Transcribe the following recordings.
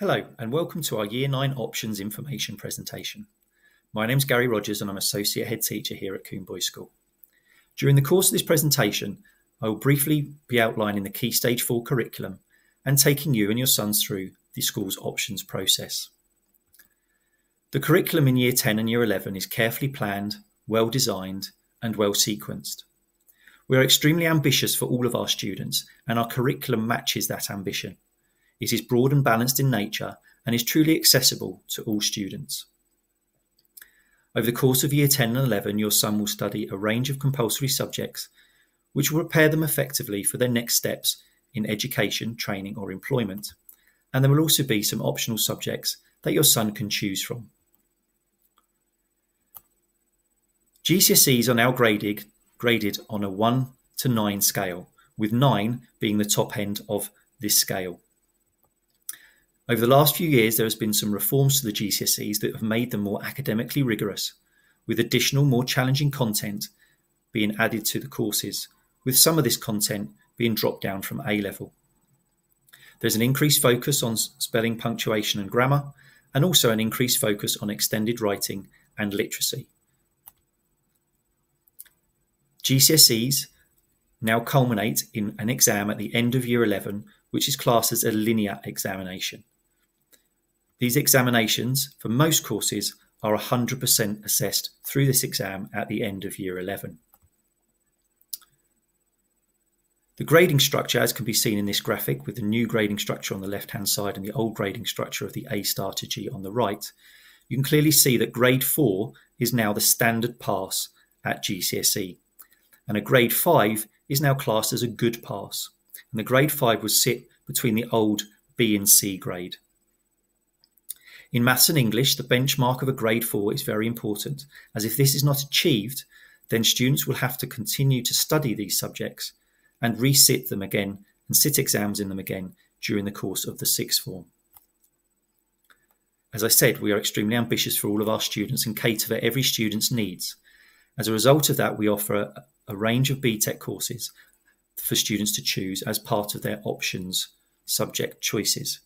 Hello, and welcome to our Year 9 Options Information presentation. My name is Gary Rogers, and I'm Associate Head Teacher here at Coombe Boys School. During the course of this presentation, I will briefly be outlining the Key Stage 4 curriculum and taking you and your sons through the school's options process. The curriculum in Year 10 and Year 11 is carefully planned, well designed, and well sequenced. We are extremely ambitious for all of our students, and our curriculum matches that ambition. It is broad and balanced in nature and is truly accessible to all students. Over the course of Year 10 and 11, your son will study a range of compulsory subjects which will prepare them effectively for their next steps in education, training, or employment. And there will also be some optional subjects that your son can choose from. GCSEs are now graded, graded on a 1 to 9 scale, with 9 being the top end of this scale. Over the last few years, there has been some reforms to the GCSEs that have made them more academically rigorous, with additional, more challenging content being added to the courses, with some of this content being dropped down from A level. There's an increased focus on spelling, punctuation, and grammar, and also an increased focus on extended writing and literacy. GCSEs now culminate in an exam at the end of year 11, which is classed as a linear examination. These examinations for most courses are 100% assessed through this exam at the end of year 11. The grading structure, as can be seen in this graphic, with the new grading structure on the left hand side and the old grading structure of the A star to G on the right, you can clearly see that grade 4 is now the standard pass at GCSE, and a grade 5 is now classed as a good pass, and the grade 5 would sit between the old B and C grade. In maths and English, the benchmark of a grade 4 is very important, as if this is not achieved, then students will have to continue to study these subjects and resit them again and sit exams in them again during the course of the sixth form. As I said, we are extremely ambitious for all of our students and cater for every student's needs. As a result of that, we offer a, a range of BTEC courses for students to choose as part of their options subject choices.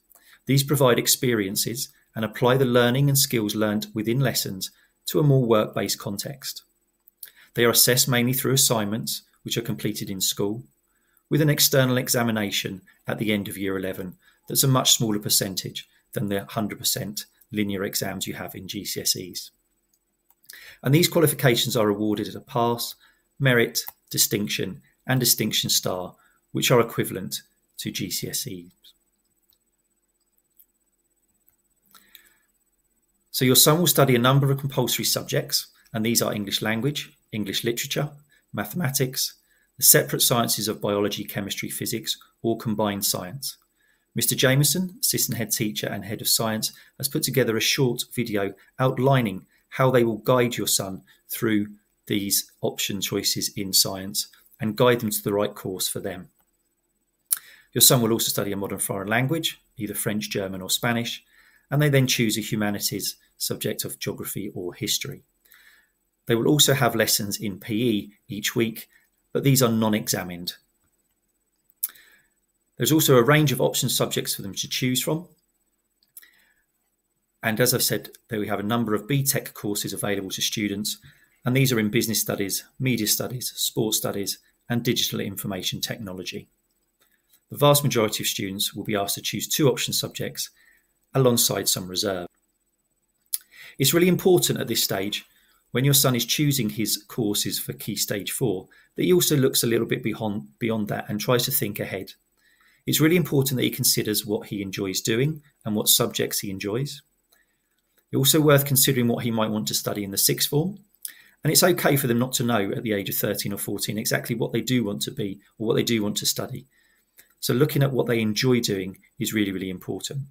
These provide experiences and apply the learning and skills learnt within lessons to a more work based context. They are assessed mainly through assignments, which are completed in school, with an external examination at the end of year 11 that's a much smaller percentage than the 100% linear exams you have in GCSEs. And these qualifications are awarded at a pass, merit, distinction, and distinction star, which are equivalent to GCSEs. So your son will study a number of compulsory subjects, and these are English language, English literature, mathematics, the separate sciences of biology, chemistry, physics, or combined science. Mr. Jameson, assistant head teacher and head of science, has put together a short video outlining how they will guide your son through these option choices in science and guide them to the right course for them. Your son will also study a modern foreign language, either French, German, or Spanish, and they then choose a humanities subject of geography or history. They will also have lessons in PE each week, but these are non examined. There's also a range of option subjects for them to choose from. And as I've said, there we have a number of BTEC courses available to students, and these are in business studies, media studies, sports studies, and digital information technology. The vast majority of students will be asked to choose two option subjects alongside some reserve. It's really important at this stage, when your son is choosing his courses for Key Stage 4, that he also looks a little bit beyond, beyond that and tries to think ahead. It's really important that he considers what he enjoys doing and what subjects he enjoys. It's also worth considering what he might want to study in the sixth form. And it's okay for them not to know at the age of 13 or 14 exactly what they do want to be or what they do want to study. So looking at what they enjoy doing is really, really important.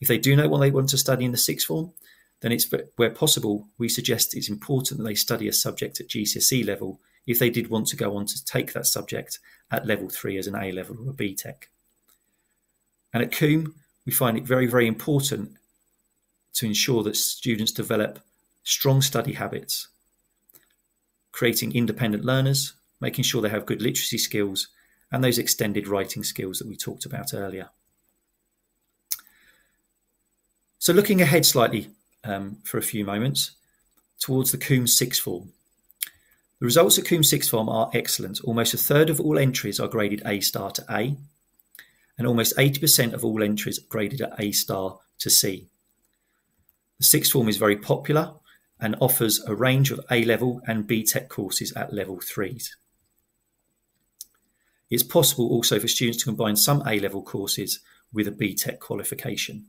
If they do know what they want to study in the sixth form, then it's where possible, we suggest it's important that they study a subject at GCSE level if they did want to go on to take that subject at level three as an A level or a BTEC. And at Coombe, we find it very, very important to ensure that students develop strong study habits, creating independent learners, making sure they have good literacy skills, and those extended writing skills that we talked about earlier. So looking ahead slightly um, for a few moments towards the Coombe's sixth form. The results at Coombe's sixth form are excellent. Almost a third of all entries are graded A star to A, and almost 80% of all entries are graded at A star to C. The sixth form is very popular and offers a range of A level and BTEC courses at level threes. It's possible also for students to combine some A level courses with a BTEC qualification.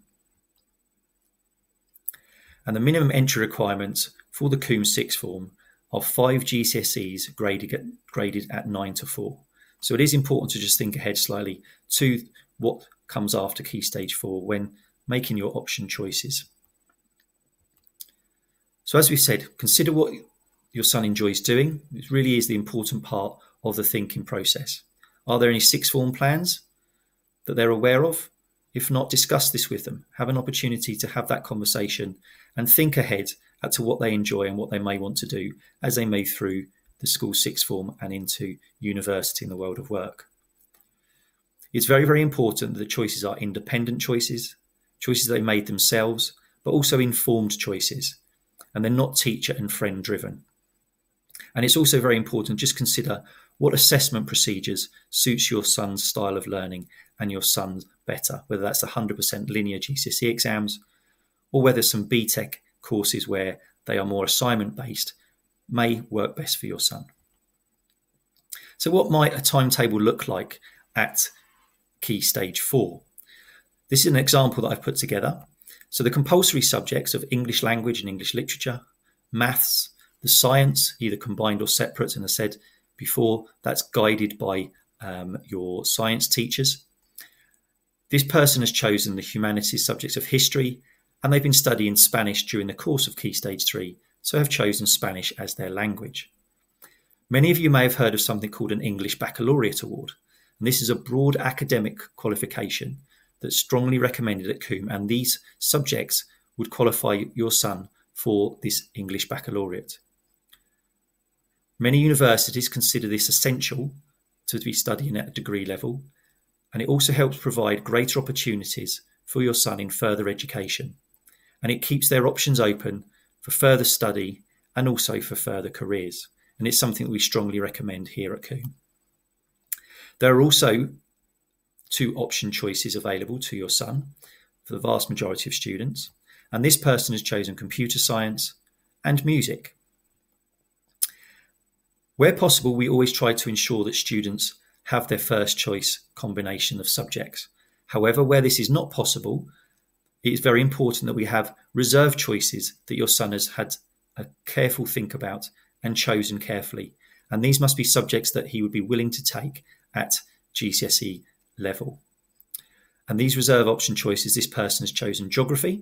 And the minimum entry requirements for the Coombe's sixth form are five GCSEs graded at, graded at 9 to 4. So it is important to just think ahead slightly to what comes after Key Stage 4 when making your option choices. So, as we said, consider what your son enjoys doing. It really is the important part of the thinking process. Are there any sixth form plans that they're aware of? If not, discuss this with them. Have an opportunity to have that conversation and think ahead as to what they enjoy and what they may want to do as they move through the school sixth form and into university in the world of work. It's very, very important that the choices are independent choices, choices they made themselves, but also informed choices, and they're not teacher and friend driven. And it's also very important just consider what assessment procedures suits your son's style of learning and your son's better, whether that's 100% linear GCSE exams or whether some BTEC courses where they are more assignment based may work best for your son. So, what might a timetable look like at Key Stage 4? This is an example that I've put together. So, the compulsory subjects of English language and English literature, maths, the science, either combined or separate, and I said before, that's guided by um, your science teachers. This person has chosen the humanities subjects of history, and they've been studying Spanish during the course of Key Stage 3, so have chosen Spanish as their language. Many of you may have heard of something called an English Baccalaureate Award, and this is a broad academic qualification that's strongly recommended at Coombe, and these subjects would qualify your son for this English Baccalaureate. Many universities consider this essential to be studying at a degree level, and it also helps provide greater opportunities for your son in further education and it keeps their options open for further study and also for further careers. And it's something that we strongly recommend here at Coombe. There are also two option choices available to your son for the vast majority of students, and this person has chosen computer science and music. Where possible, we always try to ensure that students have their first choice combination of subjects. However, where this is not possible, it is very important that we have reserve choices that your son has had a careful think about and chosen carefully. And these must be subjects that he would be willing to take at GCSE level. And these reserve option choices, this person has chosen geography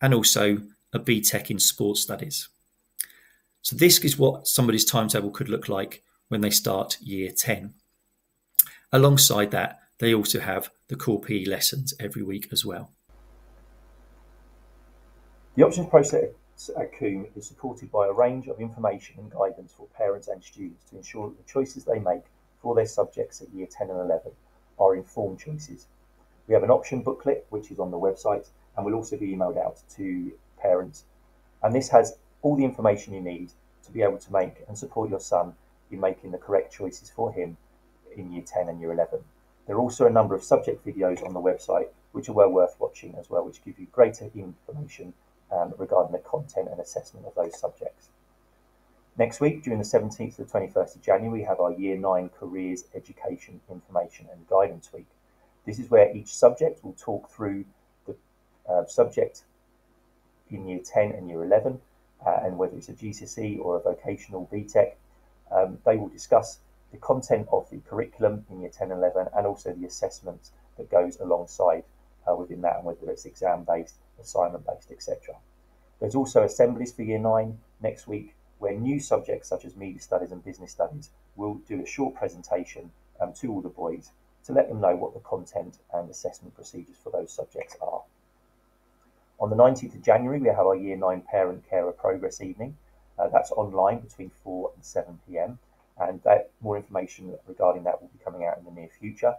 and also a BTEC in sports studies. So, this is what somebody's timetable could look like when they start year 10. Alongside that, they also have the core PE lessons every week as well. The options process at Coombe is supported by a range of information and guidance for parents and students to ensure that the choices they make for their subjects at year 10 and 11 are informed choices. We have an option booklet which is on the website and will also be emailed out to parents. And this has all the information you need to be able to make and support your son in making the correct choices for him in year 10 and year 11. There are also a number of subject videos on the website which are well worth watching as well, which give you greater information um, regarding the content and assessment of those subjects. Next week, during the 17th to the 21st of January, we have our Year 9 Careers Education Information and Guidance Week. This is where each subject will talk through the uh, subject in Year 10 and Year 11, uh, and whether it's a GCSE or a vocational BTEC. Um, they will discuss the content of the curriculum in Year 10 and 11 and also the assessment that goes alongside uh, within that, and whether it's exam based assignment based, etc. There's also assemblies for year nine next week where new subjects such as media studies and business studies will do a short presentation um, to all the boys to let them know what the content and assessment procedures for those subjects are. On the 19th of January, we have our Year 9 Parent Carer Progress Evening. Uh, that's online between 4 and 7 pm, and that, more information regarding that will be coming out in the near future.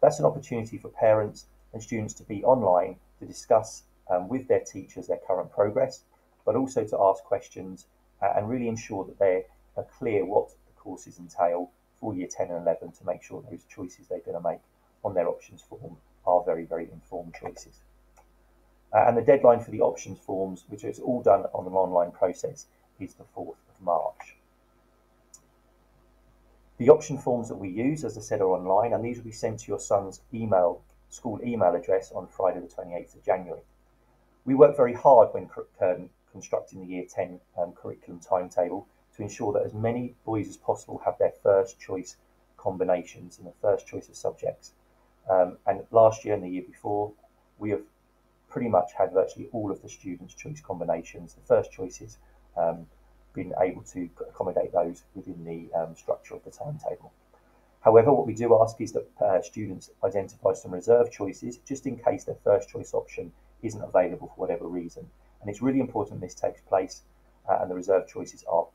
That's an opportunity for parents and students to be online to discuss um, with their teachers their current progress, but also to ask questions uh, and really ensure that they are clear what the courses entail for year 10 and 11 to make sure those choices they're going to make on their options form are very, very informed choices. Uh, and the deadline for the options forms, which is all done on an online process, is the 4th of March. The option forms that we use, as I said, are online, and these will be sent to your son's email, school email address on Friday, the 28th of January. We work very hard when um, constructing the Year 10 um, curriculum timetable to ensure that as many boys as possible have their first choice combinations and the first choice of subjects. Um, and last year and the year before, we have pretty much had virtually all of the students' choice combinations, the first choices, um, been able to accommodate those within the um, structure of the timetable. However, what we do ask is that uh, students identify some reserve choices just in case their first choice option isn't available for whatever reason. And it's really important this takes place uh, and the reserve choices are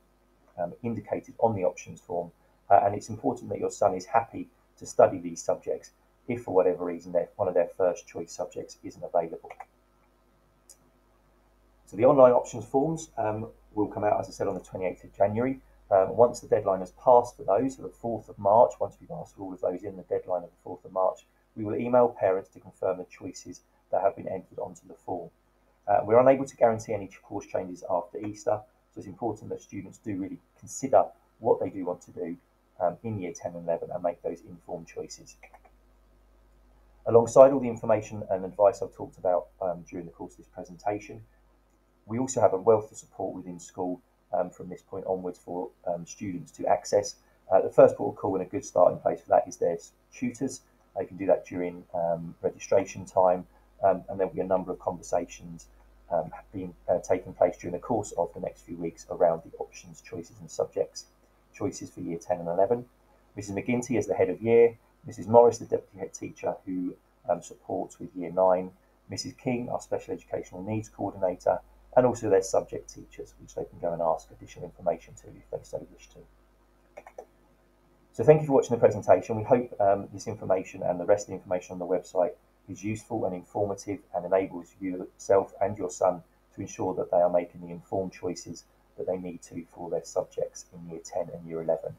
um, indicated on the options form. Uh, and it's important that your son is happy to study these subjects if for whatever reason one of their first choice subjects isn't available. So the online options forms um, will come out, as I said, on the 28th of January. Um, once the deadline has passed for those, so the 4th of March, once we've asked all of those in the deadline of the 4th of March, we will email parents to confirm the choices that have been entered onto the form. Uh, we're unable to guarantee any course changes after Easter, so it's important that students do really consider what they do want to do um, in year 10 and 11 and make those informed choices. Alongside all the information and advice I've talked about um, during the course of this presentation, we also have a wealth of support within school um, from this point onwards for um, students to access. Uh, the first port of call and a good starting place for that is their tutors. They can do that during um, registration time, um, and there'll be a number of conversations um, being uh, taking place during the course of the next few weeks around the options, choices, and subjects choices for year 10 and 11. Mrs. McGinty is the head of year, Mrs. Morris, the deputy head teacher who um, supports with year 9, Mrs. King, our special educational needs coordinator, and also their subject teachers, which they can go and ask additional information to if they so wish to. So thank you for watching the presentation. We hope um, this information and the rest of the information on the website is useful and informative and enables you yourself and your son to ensure that they are making the informed choices that they need to for their subjects in year 10 and year 11.